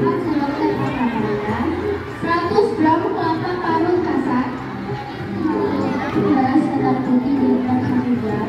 100 gram kelapa parut kasar, 15 setar putih di 1 gram,